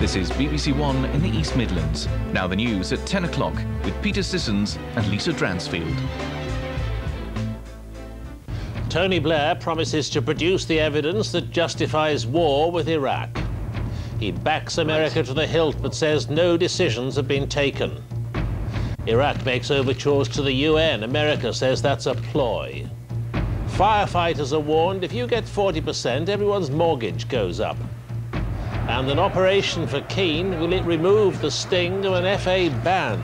This is BBC One in the East Midlands. Now the news at 10 o'clock with Peter Sissons and Lisa Dransfield. Tony Blair promises to produce the evidence that justifies war with Iraq. He backs America to the hilt but says no decisions have been taken. Iraq makes overtures to the UN. America says that's a ploy. Firefighters are warned if you get 40%, everyone's mortgage goes up. And an operation for Keane, will it remove the sting of an FA ban?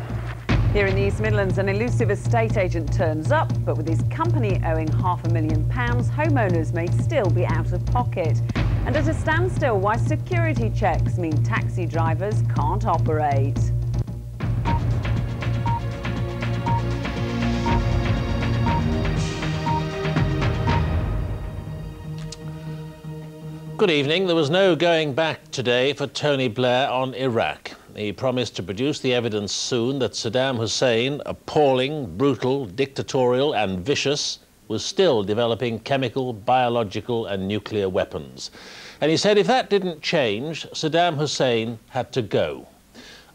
Here in the East Midlands, an elusive estate agent turns up, but with his company owing half a million pounds, homeowners may still be out of pocket. And at a standstill, why security checks mean taxi drivers can't operate. Good evening. There was no going back today for Tony Blair on Iraq. He promised to produce the evidence soon that Saddam Hussein, appalling, brutal, dictatorial, and vicious, was still developing chemical, biological, and nuclear weapons. And he said if that didn't change, Saddam Hussein had to go.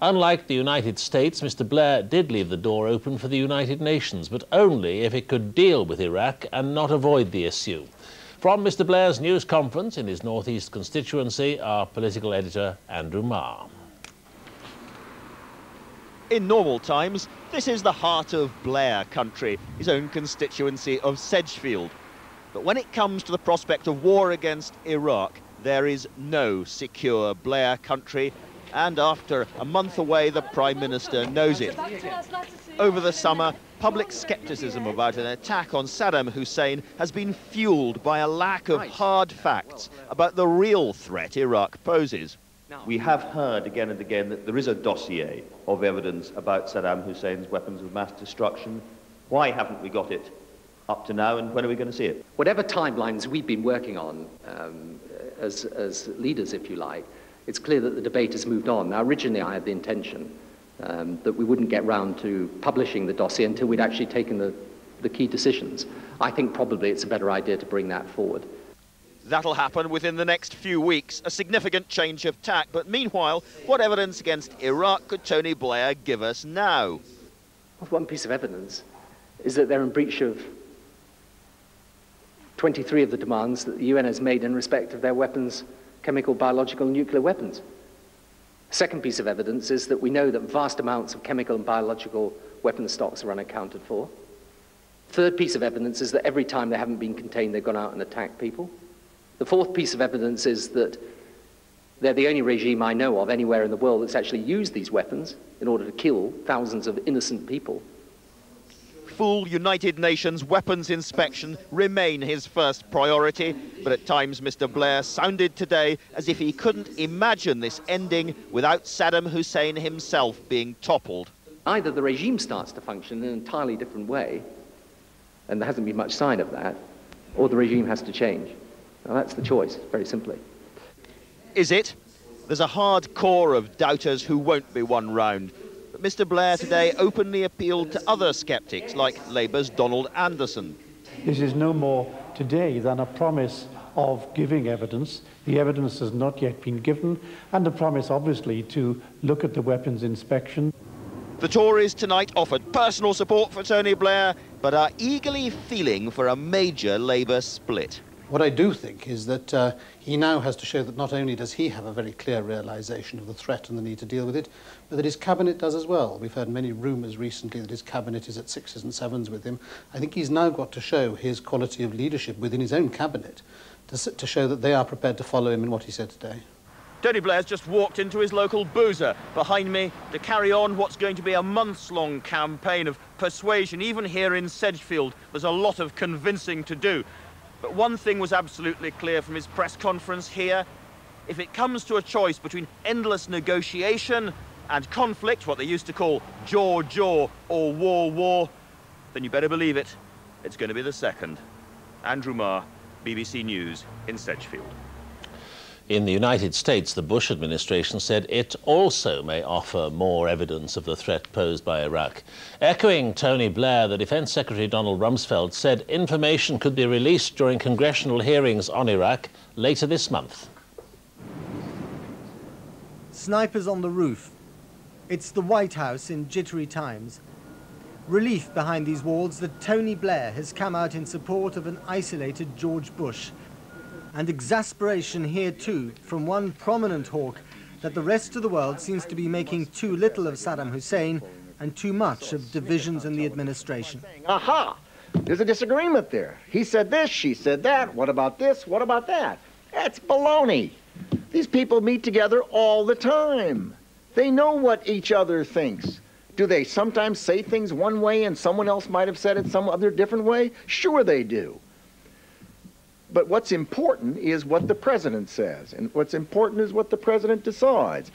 Unlike the United States, Mr. Blair did leave the door open for the United Nations, but only if it could deal with Iraq and not avoid the issue. From Mr. Blair's news conference in his northeast constituency, our political editor, Andrew Marr. In normal times, this is the heart of Blair country, his own constituency of Sedgefield. But when it comes to the prospect of war against Iraq, there is no secure Blair country, and after a month away, the Prime Minister knows it. Over the summer, public scepticism about an attack on Saddam Hussein has been fueled by a lack of hard facts about the real threat Iraq poses. We have heard again and again that there is a dossier of evidence about Saddam Hussein's weapons of mass destruction. Why haven't we got it up to now, and when are we going to see it? Whatever timelines we've been working on um, as, as leaders, if you like, it's clear that the debate has moved on. Now, originally I had the intention um, that we wouldn't get round to publishing the dossier until we'd actually taken the, the key decisions. I think probably it's a better idea to bring that forward. That'll happen within the next few weeks, a significant change of tack. But meanwhile, what evidence against Iraq could Tony Blair give us now? Well, one piece of evidence is that they're in breach of 23 of the demands that the UN has made in respect of their weapons, chemical, biological, and nuclear weapons. Second piece of evidence is that we know that vast amounts of chemical and biological weapon stocks are unaccounted for. Third piece of evidence is that every time they haven't been contained, they've gone out and attacked people. The fourth piece of evidence is that they're the only regime I know of anywhere in the world that's actually used these weapons in order to kill thousands of innocent people. Full United Nations weapons inspection remain his first priority, but at times Mr Blair sounded today as if he couldn't imagine this ending without Saddam Hussein himself being toppled. Either the regime starts to function in an entirely different way, and there hasn't been much sign of that, or the regime has to change. Now that's the choice, very simply. Is it? There's a hard core of doubters who won't be won round. But Mr Blair today openly appealed to other sceptics like Labour's Donald Anderson. This is no more today than a promise of giving evidence. The evidence has not yet been given, and a promise, obviously, to look at the weapons inspection. The Tories tonight offered personal support for Tony Blair, but are eagerly feeling for a major Labour split. What I do think is that uh, he now has to show that not only does he have a very clear realization of the threat and the need to deal with it, but that his cabinet does as well. We've heard many rumours recently that his cabinet is at sixes and sevens with him. I think he's now got to show his quality of leadership within his own cabinet to, to show that they are prepared to follow him in what he said today. Tony Blair's just walked into his local boozer behind me to carry on what's going to be a months-long campaign of persuasion. Even here in Sedgefield, there's a lot of convincing to do. But one thing was absolutely clear from his press conference here. If it comes to a choice between endless negotiation and conflict, what they used to call jaw-jaw or war-war, then you better believe it, it's going to be the second. Andrew Marr, BBC News in Sedgefield. In the United States, the Bush administration said it also may offer more evidence of the threat posed by Iraq. Echoing Tony Blair, the Defense Secretary Donald Rumsfeld said information could be released during congressional hearings on Iraq later this month. snipers on the roof. It's the White House in jittery times. Relief behind these walls that Tony Blair has come out in support of an isolated George Bush. And exasperation here too from one prominent hawk that the rest of the world seems to be making too little of Saddam Hussein and too much of divisions in the administration. Aha! There's a disagreement there. He said this, she said that. What about this? What about that? That's baloney. These people meet together all the time. They know what each other thinks. Do they sometimes say things one way and someone else might have said it some other different way? Sure they do. But what's important is what the president says, and what's important is what the president decides.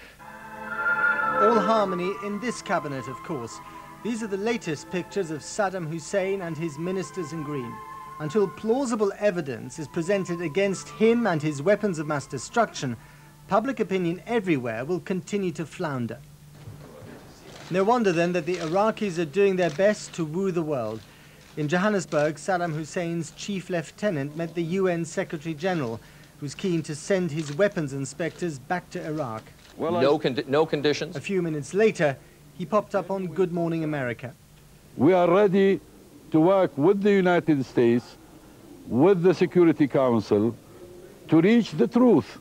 All harmony in this cabinet, of course. These are the latest pictures of Saddam Hussein and his ministers in green. Until plausible evidence is presented against him and his weapons of mass destruction, public opinion everywhere will continue to flounder. No wonder then that the Iraqis are doing their best to woo the world. In Johannesburg, Saddam Hussein's chief lieutenant met the UN Secretary General, who's keen to send his weapons inspectors back to Iraq. Well, no, condi no conditions. A few minutes later, he popped up on Good Morning America. We are ready to work with the United States, with the Security Council, to reach the truth.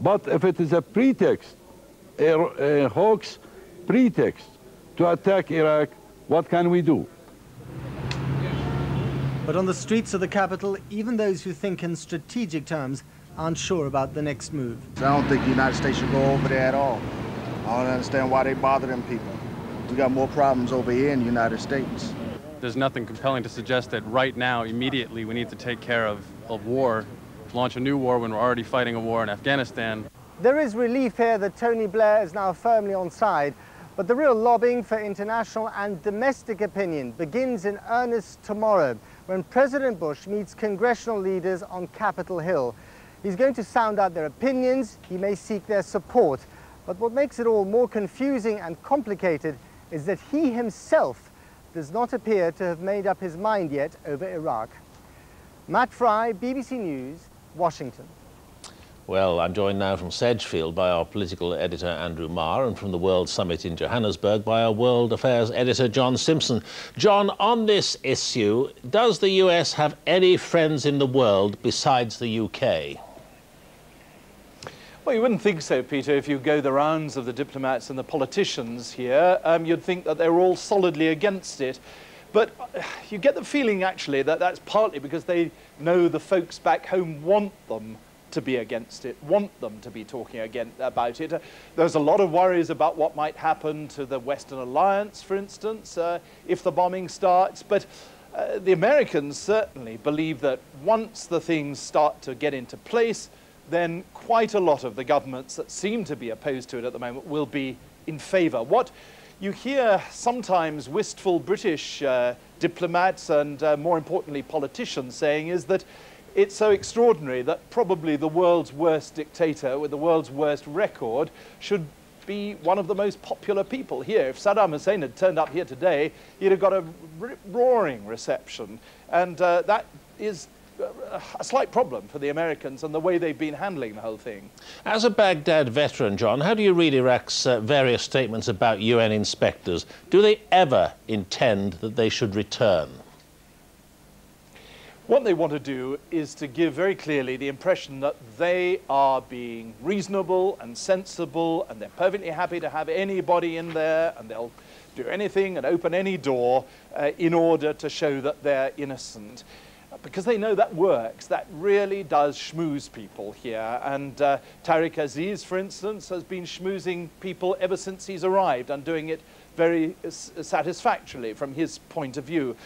But if it is a pretext, a, a hoax pretext to attack Iraq, what can we do? But on the streets of the capital, even those who think in strategic terms aren't sure about the next move. I don't think the United States should go over there at all. I don't understand why they bother them people. We got more problems over here in the United States. There's nothing compelling to suggest that right now, immediately, we need to take care of, of war, launch a new war when we're already fighting a war in Afghanistan. There is relief here that Tony Blair is now firmly on side, but the real lobbying for international and domestic opinion begins in earnest tomorrow when President Bush meets congressional leaders on Capitol Hill. He's going to sound out their opinions, he may seek their support, but what makes it all more confusing and complicated is that he himself does not appear to have made up his mind yet over Iraq. Matt Frei, BBC News, Washington. Well, I'm joined now from Sedgefield by our political editor Andrew Marr and from the World Summit in Johannesburg by our World Affairs editor John Simpson. John, on this issue, does the US have any friends in the world besides the UK? Well, you wouldn't think so, Peter, if you go the rounds of the diplomats and the politicians here. Um, you'd think that they're all solidly against it. But uh, you get the feeling, actually, that that's partly because they know the folks back home want them to be against it, want them to be talking again about it. Uh, there's a lot of worries about what might happen to the Western Alliance, for instance, uh, if the bombing starts. But uh, the Americans certainly believe that once the things start to get into place, then quite a lot of the governments that seem to be opposed to it at the moment will be in favor. What you hear sometimes wistful British uh, diplomats and, uh, more importantly, politicians saying is that it's so extraordinary that probably the world's worst dictator with the world's worst record should be one of the most popular people here. If Saddam Hussein had turned up here today, he'd have got a roaring reception. And uh, that is a slight problem for the Americans and the way they've been handling the whole thing. As a Baghdad veteran, John, how do you read Iraq's uh, various statements about UN inspectors? Do they ever intend that they should return? What they want to do is to give very clearly the impression that they are being reasonable and sensible and they're perfectly happy to have anybody in there and they'll do anything and open any door uh, in order to show that they're innocent because they know that works. That really does schmooze people here. And uh, Tariq Aziz, for instance, has been schmoozing people ever since he's arrived and doing it very satisfactorily from his point of view.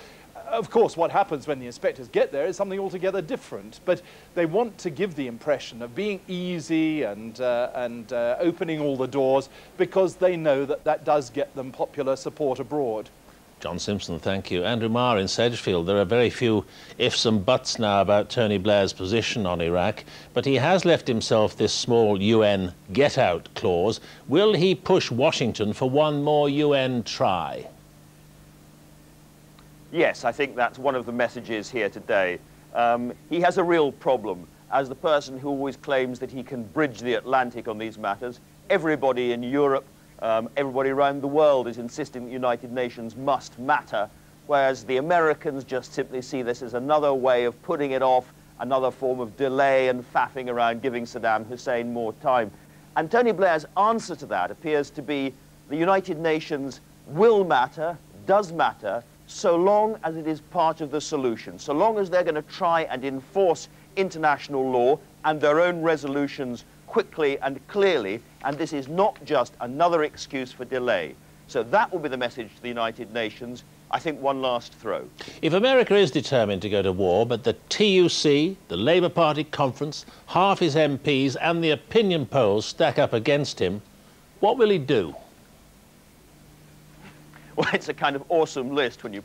Of course, what happens when the inspectors get there is something altogether different, but they want to give the impression of being easy and, uh, and uh, opening all the doors because they know that that does get them popular support abroad. John Simpson, thank you. Andrew Marr in Sedgefield. There are very few ifs and buts now about Tony Blair's position on Iraq, but he has left himself this small UN get-out clause. Will he push Washington for one more UN try? Yes, I think that's one of the messages here today. Um, he has a real problem. As the person who always claims that he can bridge the Atlantic on these matters, everybody in Europe, um, everybody around the world is insisting that the United Nations must matter, whereas the Americans just simply see this as another way of putting it off, another form of delay and faffing around, giving Saddam Hussein more time. And Tony Blair's answer to that appears to be the United Nations will matter, does matter, so long as it is part of the solution, so long as they're going to try and enforce international law and their own resolutions quickly and clearly, and this is not just another excuse for delay. So that will be the message to the United Nations. I think one last throw. If America is determined to go to war, but the TUC, the Labour Party conference, half his MPs and the opinion polls stack up against him, what will he do? Well, it's a kind of awesome list when you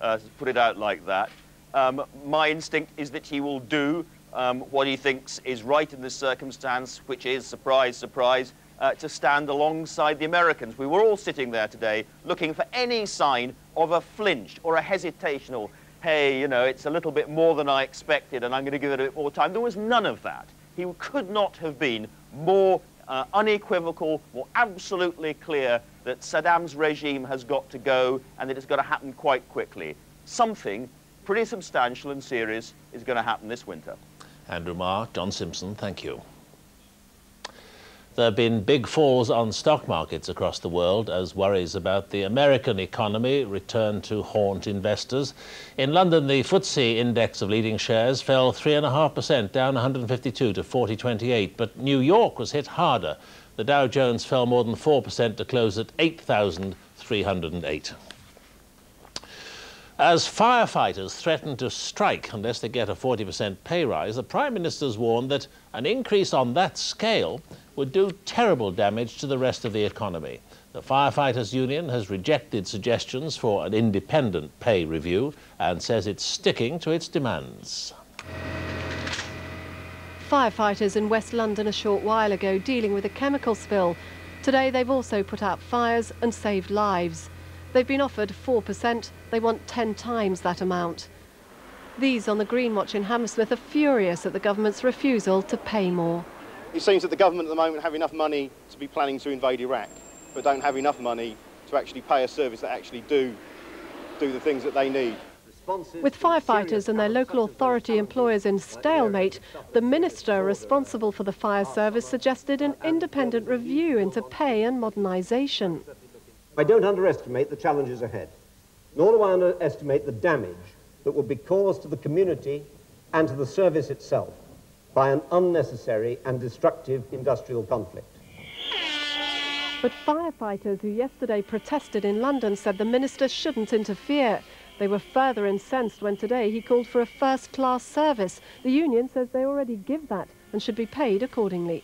uh, put it out like that. Um, my instinct is that he will do um, what he thinks is right in this circumstance, which is, surprise, surprise, uh, to stand alongside the Americans. We were all sitting there today looking for any sign of a flinch or a hesitation or, hey, you know, it's a little bit more than I expected and I'm going to give it a bit more time. There was none of that. He could not have been more uh, unequivocal, more absolutely clear that Saddam's regime has got to go and that it's got to happen quite quickly. Something pretty substantial and serious is going to happen this winter. Andrew Marr, John Simpson, thank you. There have been big falls on stock markets across the world as worries about the American economy return to haunt investors. In London, the FTSE index of leading shares fell 3.5%, down 152 to 4028. But New York was hit harder. The Dow Jones fell more than 4% to close at 8,308. As firefighters threaten to strike unless they get a 40% pay rise, the Prime Minister's warned that an increase on that scale would do terrible damage to the rest of the economy. The Firefighters Union has rejected suggestions for an independent pay review and says it's sticking to its demands. Firefighters in West London a short while ago dealing with a chemical spill. Today they've also put out fires and saved lives. They've been offered 4%, they want 10 times that amount. These on the Greenwatch in Hammersmith are furious at the government's refusal to pay more. It seems that the government at the moment have enough money to be planning to invade Iraq, but don't have enough money to actually pay a service that actually do, do the things that they need. With firefighters and their local authority employers in stalemate, the minister responsible for the fire service suggested an independent review into pay and modernisation. I don't underestimate the challenges ahead, nor do I underestimate the damage that would be caused to the community and to the service itself by an unnecessary and destructive industrial conflict. But firefighters who yesterday protested in London said the minister shouldn't interfere. They were further incensed when today he called for a first-class service. The union says they already give that and should be paid accordingly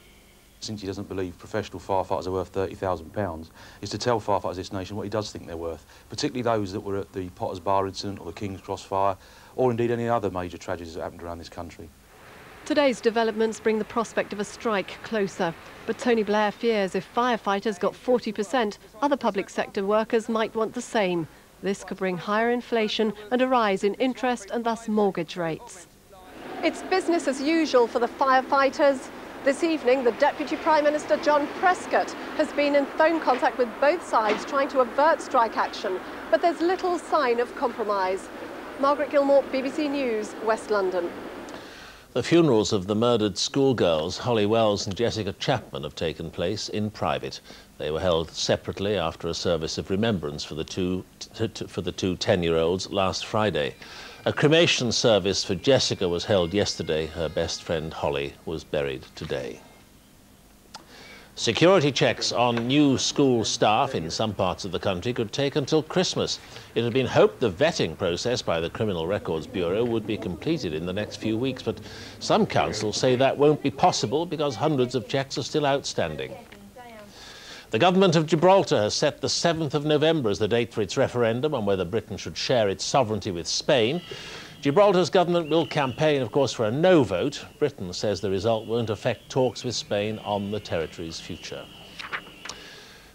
since he doesn't believe professional firefighters are worth £30,000, is to tell firefighters this nation what he does think they're worth, particularly those that were at the Potters Bar incident or the King's Cross fire, or indeed any other major tragedies that happened around this country. Today's developments bring the prospect of a strike closer. But Tony Blair fears if firefighters got 40%, other public sector workers might want the same. This could bring higher inflation and a rise in interest and thus mortgage rates. It's business as usual for the firefighters. This evening, the Deputy Prime Minister John Prescott has been in phone contact with both sides trying to avert strike action, but there's little sign of compromise. Margaret Gilmore, BBC News, West London. The funerals of the murdered schoolgirls Holly Wells and Jessica Chapman have taken place in private. They were held separately after a service of remembrance for the two, for the two 10-year-olds last Friday. A cremation service for Jessica was held yesterday. Her best friend Holly was buried today. Security checks on new school staff in some parts of the country could take until Christmas. It had been hoped the vetting process by the Criminal Records Bureau would be completed in the next few weeks, but some councils say that won't be possible because hundreds of checks are still outstanding. The government of Gibraltar has set the 7th of November as the date for its referendum on whether Britain should share its sovereignty with Spain. Gibraltar's government will campaign, of course, for a no vote. Britain says the result won't affect talks with Spain on the territory's future.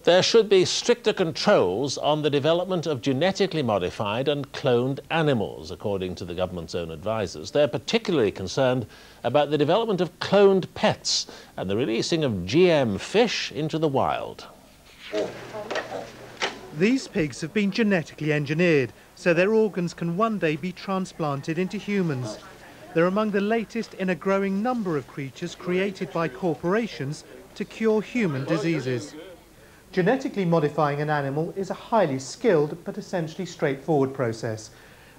There should be stricter controls on the development of genetically modified and cloned animals, according to the government's own advisers. They're particularly concerned about the development of cloned pets and the releasing of GM fish into the wild. These pigs have been genetically engineered, so their organs can one day be transplanted into humans. They're among the latest in a growing number of creatures created by corporations to cure human diseases. Genetically modifying an animal is a highly skilled but essentially straightforward process.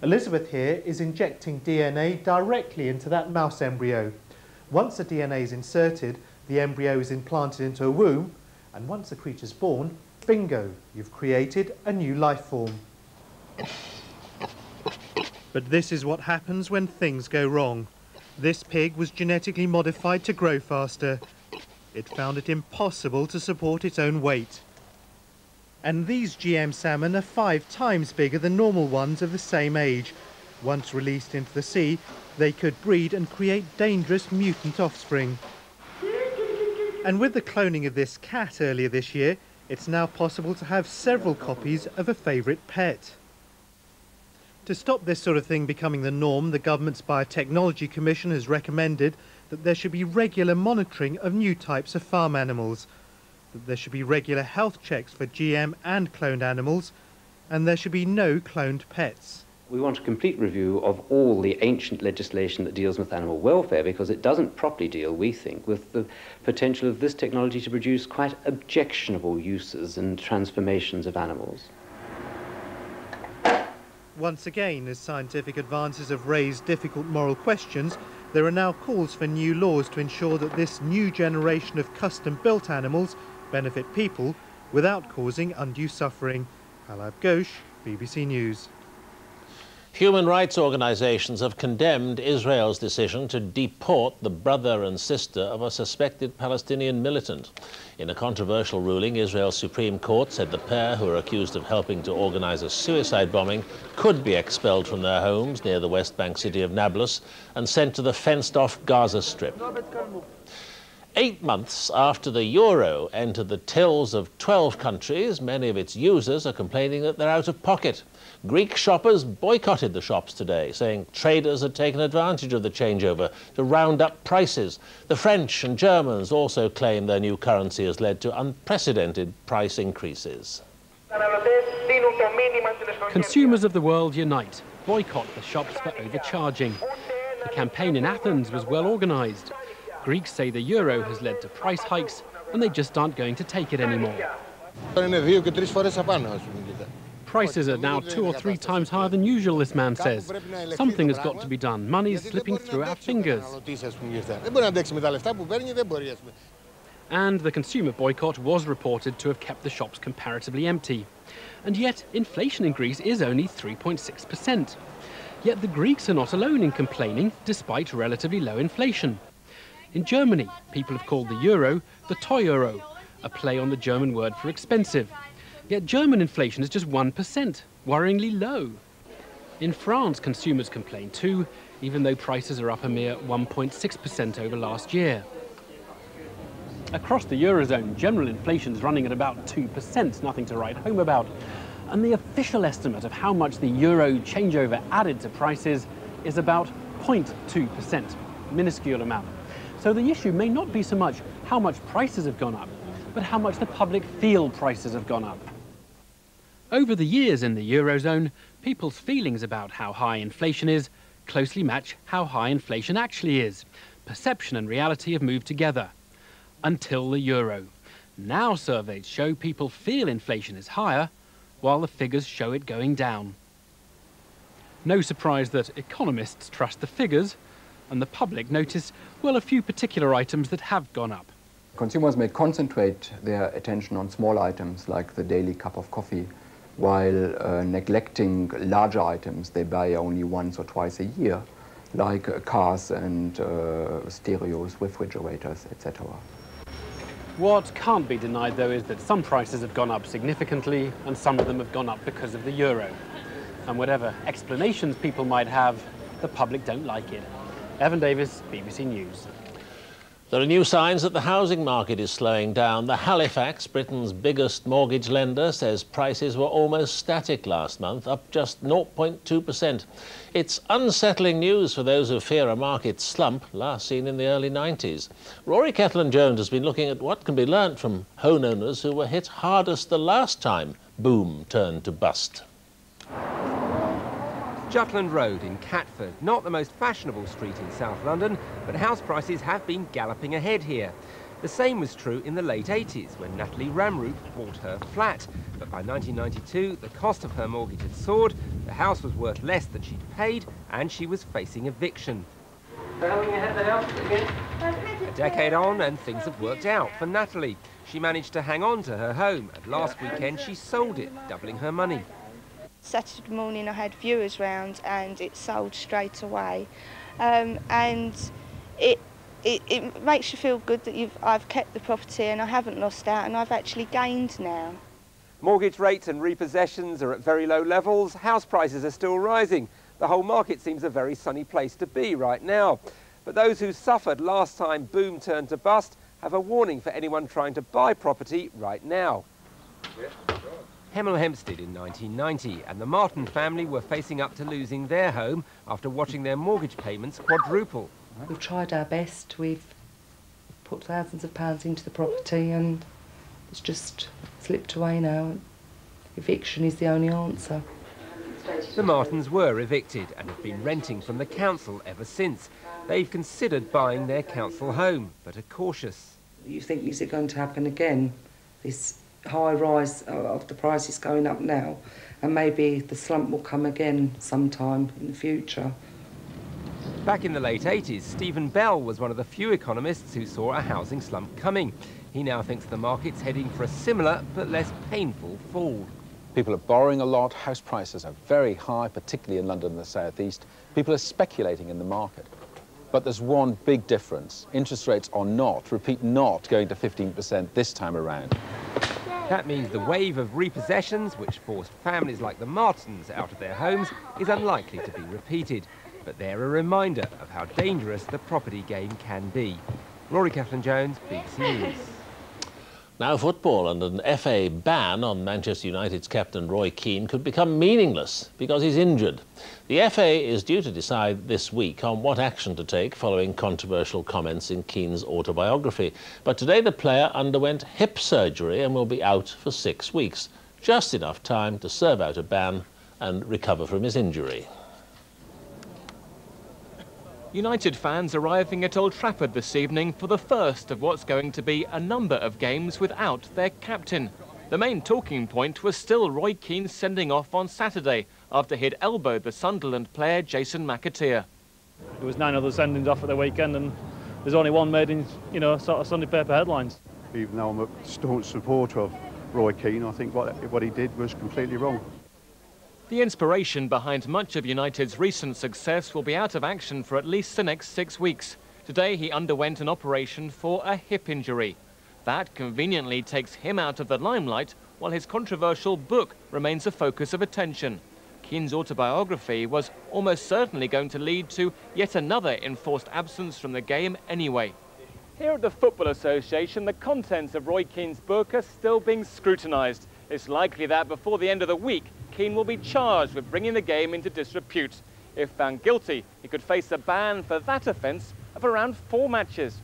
Elizabeth here is injecting DNA directly into that mouse embryo. Once the DNA is inserted, the embryo is implanted into a womb, and once the creature's born, bingo, you've created a new life form. But this is what happens when things go wrong. This pig was genetically modified to grow faster. It found it impossible to support its own weight and these GM salmon are five times bigger than normal ones of the same age. Once released into the sea, they could breed and create dangerous mutant offspring. And with the cloning of this cat earlier this year, it's now possible to have several copies of a favourite pet. To stop this sort of thing becoming the norm, the government's Biotechnology Commission has recommended that there should be regular monitoring of new types of farm animals that there should be regular health checks for GM and cloned animals, and there should be no cloned pets. We want a complete review of all the ancient legislation that deals with animal welfare because it doesn't properly deal, we think, with the potential of this technology to produce quite objectionable uses and transformations of animals. Once again, as scientific advances have raised difficult moral questions, there are now calls for new laws to ensure that this new generation of custom-built animals benefit people without causing undue suffering. Pallab Ghosh, BBC News. Human rights organizations have condemned Israel's decision to deport the brother and sister of a suspected Palestinian militant. In a controversial ruling, Israel's Supreme Court said the pair, who are accused of helping to organize a suicide bombing, could be expelled from their homes near the West Bank city of Nablus and sent to the fenced-off Gaza Strip. Eight months after the euro entered the tills of 12 countries, many of its users are complaining that they're out of pocket. Greek shoppers boycotted the shops today, saying traders had taken advantage of the changeover to round up prices. The French and Germans also claim their new currency has led to unprecedented price increases. Consumers of the world unite, boycott the shops for overcharging. The campaign in Athens was well organised. Greeks say the euro has led to price hikes and they just aren't going to take it anymore. Prices are now two or three times higher than usual, this man says. Something has got to be done. Money is slipping through our fingers. And the consumer boycott was reported to have kept the shops comparatively empty. And yet, inflation in Greece is only 3.6%. Yet the Greeks are not alone in complaining, despite relatively low inflation. In Germany, people have called the euro the Teuro, a play on the German word for expensive. Yet German inflation is just 1%, worryingly low. In France, consumers complain too, even though prices are up a mere 1.6% over last year. Across the Eurozone, general inflation is running at about 2%, nothing to write home about. And the official estimate of how much the euro changeover added to prices is about 0.2%, minuscule amount. So the issue may not be so much how much prices have gone up, but how much the public feel prices have gone up. Over the years in the Eurozone, people's feelings about how high inflation is closely match how high inflation actually is. Perception and reality have moved together. Until the euro. Now surveys show people feel inflation is higher, while the figures show it going down. No surprise that economists trust the figures, and the public notice, well, a few particular items that have gone up. Consumers may concentrate their attention on small items like the daily cup of coffee, while uh, neglecting larger items they buy only once or twice a year, like uh, cars and uh, stereos, refrigerators, etc. What can't be denied, though, is that some prices have gone up significantly and some of them have gone up because of the euro. And whatever explanations people might have, the public don't like it. Evan Davis, BBC News. There are new signs that the housing market is slowing down. The Halifax, Britain's biggest mortgage lender, says prices were almost static last month, up just 0.2%. It's unsettling news for those who fear a market slump, last seen in the early 90s. Rory Cellan-Jones has been looking at what can be learnt from homeowners who were hit hardest the last time boom turned to bust. Jutland Road in Catford, not the most fashionable street in South London, but house prices have been galloping ahead here. The same was true in the late 80s when Natalie Ramroop bought her flat. But by 1992, the cost of her mortgage had soared, the house was worth less than she'd paid, and she was facing eviction. How long you had the house again? A decade on, and things have worked out for Natalie. She managed to hang on to her home, and last weekend she sold it, doubling her money. Saturday morning I had viewers round and it sold straight away. Um, and it, it, it makes you feel good that you've, I've kept the property and I haven't lost out and I've actually gained now. Mortgage rates and repossessions are at very low levels. House prices are still rising. The whole market seems a very sunny place to be right now. But those who suffered last time boom turned to bust have a warning for anyone trying to buy property right now. Hemel Hempstead in 1990, and the Martin family were facing up to losing their home after watching their mortgage payments quadruple. We've tried our best. We've put thousands of pounds into the property and it's just slipped away now. Eviction is the only answer. The Martins were evicted and have been renting from the council ever since. They've considered buying their council home, but are cautious. You think, is it going to happen again? This high rise uh, of the prices going up now, and maybe the slump will come again sometime in the future. Back in the late 80s, Stephen Bell was one of the few economists who saw a housing slump coming. He now thinks the market's heading for a similar but less painful fall. People are borrowing a lot, house prices are very high, particularly in London and the southeast. People are speculating in the market. But there's one big difference. Interest rates are not, repeat, not going to 15% this time around. That means the wave of repossessions, which forced families like the Martins out of their homes, is unlikely to be repeated. But they're a reminder of how dangerous the property game can be. Rory Cellan-Jones, BBC News. Now football and an FA ban on Manchester United's captain Roy Keane could become meaningless because he's injured. The FA is due to decide this week on what action to take following controversial comments in Keane's autobiography. But today the player underwent hip surgery and will be out for six weeks. Just enough time to serve out a ban and recover from his injury. United fans arriving at Old Trafford this evening for the first of what's going to be a number of games without their captain. The main talking point was still Roy Keane sending off on Saturday after he'd elbowed the Sunderland player Jason McAteer. There was nine other sendings off at the weekend and there's only one made in, you know, sort of Sunday paper headlines. Even though I'm a staunch supporter of Roy Keane, I think what, what he did was completely wrong. The inspiration behind much of United's recent success will be out of action for at least the next six weeks. Today he underwent an operation for a hip injury. That conveniently takes him out of the limelight while his controversial book remains a focus of attention. Keane's autobiography was almost certainly going to lead to yet another enforced absence from the game anyway. Here at the Football Association, the contents of Roy Keane's book are still being scrutinised. It's likely that before the end of the week, Keane will be charged with bringing the game into disrepute. If found guilty, he could face a ban for that offence of around four matches.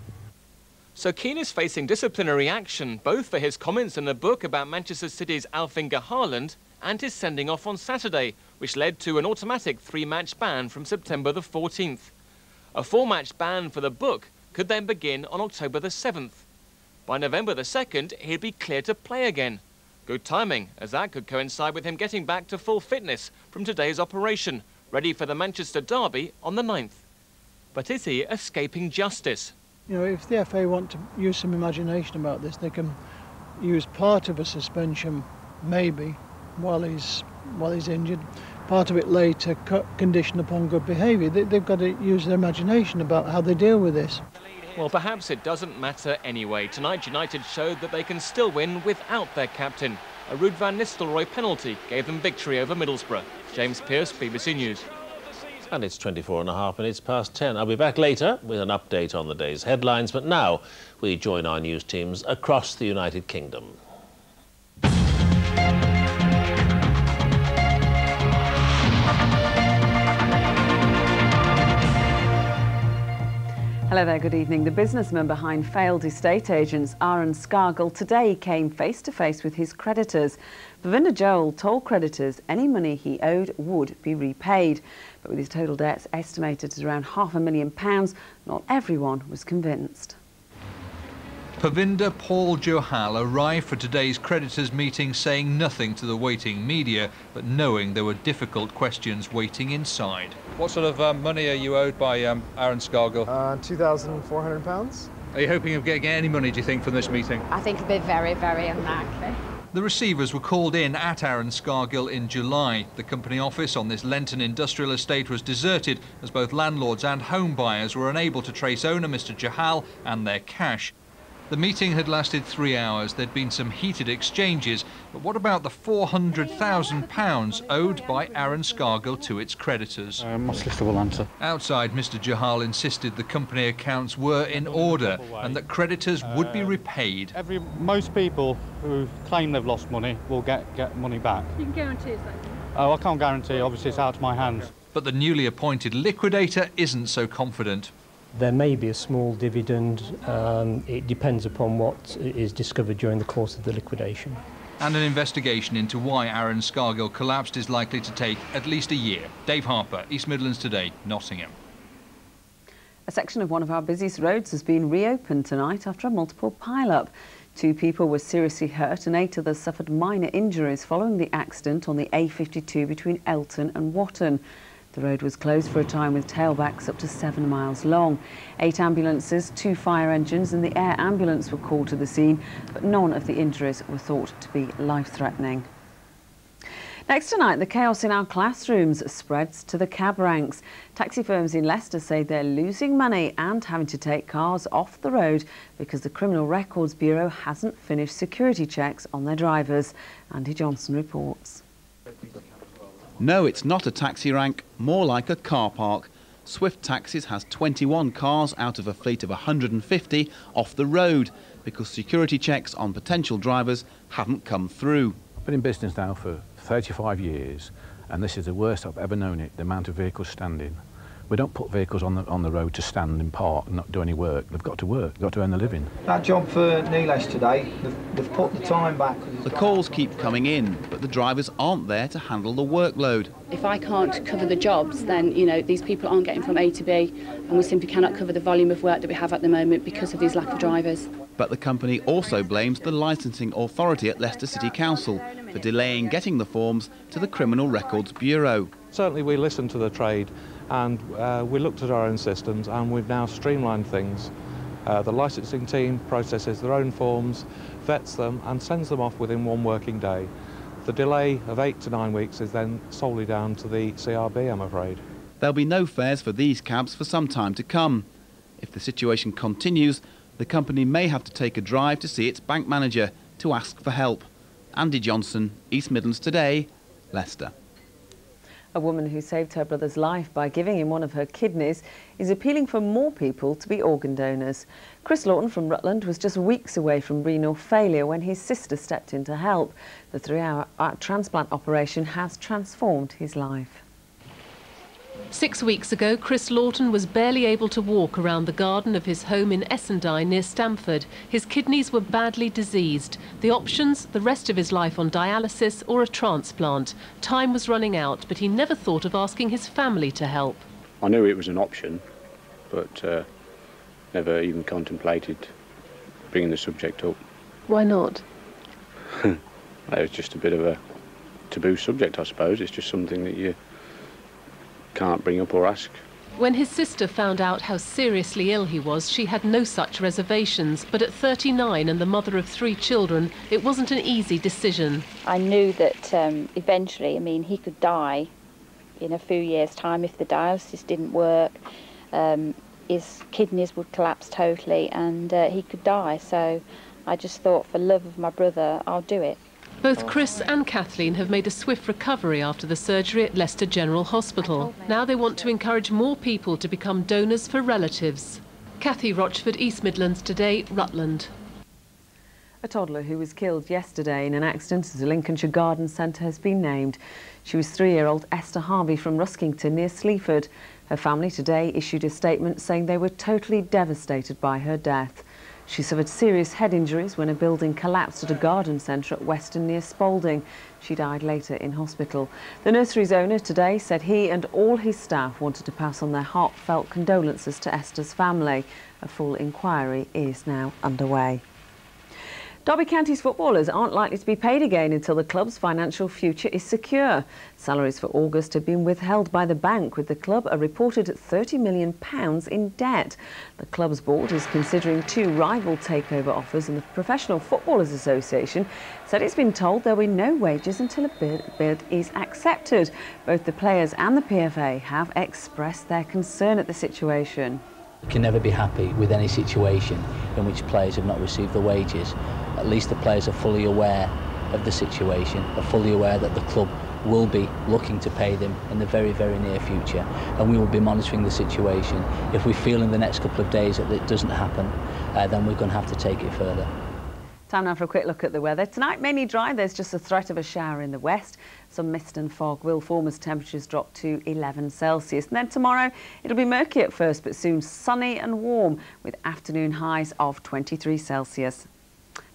So Keane is facing disciplinary action, both for his comments in the book about Manchester City's Alf-Inge Haaland and his sending off on Saturday, which led to an automatic three-match ban from September the 14th. A four-match ban for the book could then begin on October the 7th. By November the 2nd, he'd be clear to play again. Good timing, as that could coincide with him getting back to full fitness from today's operation, ready for the Manchester Derby on the 9th. But is he escaping justice? You know, if the FA want to use some imagination about this, they can use part of a suspension, maybe, while he's while he's injured, part of it later conditioned upon good behaviour. They, they've got to use their imagination about how they deal with this. Well, perhaps it doesn't matter anyway. Tonight, United showed that they can still win without their captain. A Ruud van Nistelrooy penalty gave them victory over Middlesbrough. James Pearce, BBC News. And it's 24 and a half minutes past 10. I'll be back later with an update on the day's headlines, but now we join our news teams across the United Kingdom. Hello there, good evening. The businessman behind failed estate agents Aaron Scargill today came face to face with his creditors. Bhavinder Johal told creditors any money he owed would be repaid. But with his total debts estimated at around half a million pounds, not everyone was convinced. Bhavinder Paul Johal arrived for today's creditors meeting saying nothing to the waiting media, but knowing there were difficult questions waiting inside. What sort of um, money are you owed by um, Aaron Scargill? Uh, £2,400. Are you hoping of getting any money, do you think, from this meeting? I think it'll be very, very unlikely. The receivers were called in at Aaron Scargill in July. The company office on this Lenton industrial estate was deserted as both landlords and home buyers were unable to trace owner Mr Johal and their cash. The meeting had lasted three hours. There'd been some heated exchanges. But what about the £400,000 owed by Aaron Scargill to its creditors? Uh, my solicitor will answer. Outside, Mr Johal insisted the company accounts were in order and that creditors would be repaid. Every Most people who claim they've lost money will get, get money back. You can guarantee that? Oh, I can't guarantee. Obviously, it's out of my hands. But the newly appointed liquidator isn't so confident. There may be a small dividend. Um, it depends upon what is discovered during the course of the liquidation. And an investigation into why Aaron Scargill collapsed is likely to take at least a year. Dave Harper, East Midlands Today, Nottingham. A section of one of our busiest roads has been reopened tonight after a multiple pile-up. Two people were seriously hurt and eight others suffered minor injuries following the accident on the A52 between Elton and Whatton. The road was closed for a time with tailbacks up to seven miles long. Eight ambulances, two fire engines and the air ambulance were called to the scene, but none of the injuries were thought to be life-threatening. Next tonight, the chaos in our classrooms spreads to the cab ranks. Taxi firms in Leicester say they're losing money and having to take cars off the road because the Criminal Records Bureau hasn't finished security checks on their drivers. Andy Johnson reports. No, it's not a taxi rank, more like a car park. Swift Taxis has 21 cars out of a fleet of 150 off the road because security checks on potential drivers haven't come through. I've been in business now for 35 years and this is the worst I've ever known it, the amount of vehicles standing. We don't put vehicles on the, on the road to stand and park and not do any work. They've got to work, they've got to earn a living. That job for Nilesh today, they've, they've put the time back. The calls keep coming in, but the drivers aren't there to handle the workload. If I can't cover the jobs, then, you know, these people aren't getting from A to B, and we simply cannot cover the volume of work that we have at the moment because of these lack of drivers. But the company also blames the licensing authority at Leicester City Council for delaying getting the forms to the Criminal Records Bureau. Certainly we listen to the trade and uh, we looked at our own systems and we've now streamlined things. Uh, the licensing team processes their own forms, vets them and sends them off within one working day. The delay of eight to nine weeks is then solely down to the CRB, I'm afraid. There'll be no fares for these cabs for some time to come. If the situation continues, the company may have to take a drive to see its bank manager to ask for help. Andy Johnson, East Midlands Today, Leicester. A woman who saved her brother's life by giving him one of her kidneys is appealing for more people to be organ donors. Chris Lawton from Rutland was just weeks away from renal failure when his sister stepped in to help. The three-hour uh, transplant operation has transformed his life. Six weeks ago, Chris Lawton was barely able to walk around the garden of his home in Essendine near Stamford. His kidneys were badly diseased. The options, the rest of his life on dialysis or a transplant. Time was running out, but he never thought of asking his family to help. I knew it was an option, but uh, never even contemplated bringing the subject up. Why not? it was just a bit of a taboo subject, I suppose. It's just something that you can't bring up or ask. When his sister found out how seriously ill he was, she had no such reservations. But at 39 and the mother of three children, it wasn't an easy decision. I knew that um, eventually, I mean, he could die in a few years' time if the dialysis didn't work. Um, his kidneys would collapse totally and uh, he could die. So I just thought, for love of my brother, I'll do it. Both Chris and Kathleen have made a swift recovery after the surgery at Leicester General Hospital. Now they want to encourage more people to become donors for relatives. Kathy Rochford, East Midlands Today, Rutland. A toddler who was killed yesterday in an accident at a Lincolnshire garden centre has been named. She was three-year-old Esther Harvey from Ruskington near Sleaford. Her family today issued a statement saying they were totally devastated by her death. She suffered serious head injuries when a building collapsed at a garden centre at Weston near Spalding. She died later in hospital. The nursery's owner today said he and all his staff wanted to pass on their heartfelt condolences to Esther's family. A full inquiry is now underway. Derby County's footballers aren't likely to be paid again until the club's financial future is secure. Salaries for August have been withheld by the bank, with the club a reported £30 million in debt. The club's board is considering two rival takeover offers, and the Professional Footballers Association said it's been told there will be no wages until a bid, bid is accepted. Both the players and the PFA have expressed their concern at the situation. Can never be happy with any situation in which players have not received the wages at least the players are fully aware of the situation, are fully aware that the club will be looking to pay them in the very, very near future. And we will be monitoring the situation. If we feel in the next couple of days that it doesn't happen, uh, then we're going to have to take it further. Time now for a quick look at the weather. Tonight, mainly dry. There's just a threat of a shower in the west. Some mist and fog will form as temperatures drop to 11 Celsius. And then tomorrow, it'll be murky at first, but soon sunny and warm with afternoon highs of 23 Celsius.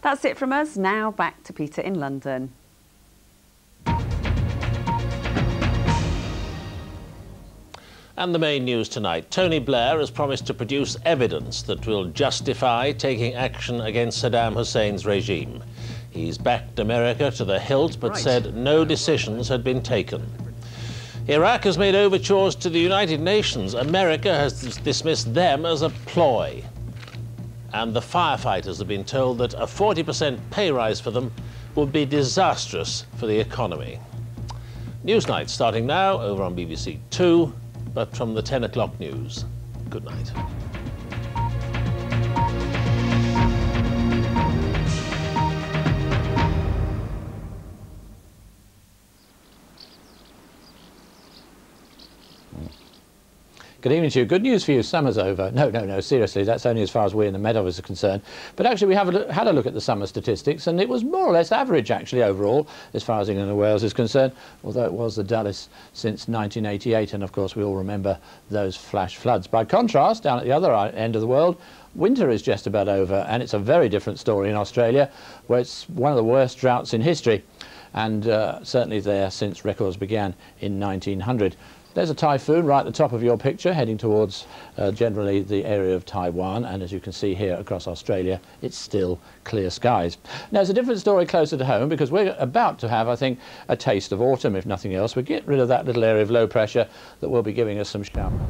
That's it from us. Now back to Peter in London. And the main news tonight. Tony Blair has promised to produce evidence that will justify taking action against Saddam Hussein's regime. He's backed America to the hilt, but right. said no decisions had been taken. Iraq has made overtures to the United Nations. America has dismissed them as a ploy and the firefighters have been told that a 40% pay rise for them would be disastrous for the economy. Newsnight starting now over on BBC Two, but from the 10 o'clock news. Good night. Good evening to you. Good news for you. Summer's over. No, no, no. Seriously, that's only as far as we in the Met Office are concerned. But actually, we have a, had a look at the summer statistics, and it was more or less average, actually, overall, as far as England and Wales is concerned, although it was the dullest since 1988. And, of course, we all remember those flash floods. By contrast, down at the other end of the world, winter is just about over, and it's a very different story in Australia, where it's one of the worst droughts in history and uh, certainly there since records began in 1900. There's a typhoon right at the top of your picture heading towards uh, generally the area of Taiwan and as you can see here across Australia it's still clear skies. Now it's a different story closer to home because we're about to have I think a taste of autumn if nothing else. We get rid of that little area of low pressure that will be giving us some shower.